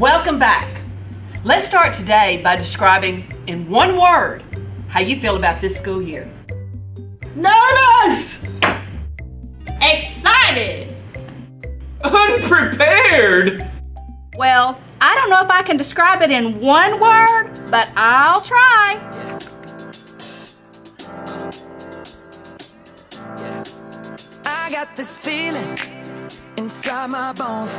Welcome back. Let's start today by describing in one word how you feel about this school year. Nervous! Excited! Unprepared! Well, I don't know if I can describe it in one word, but I'll try. I got this feeling inside my bones.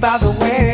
By the way.